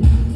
feet.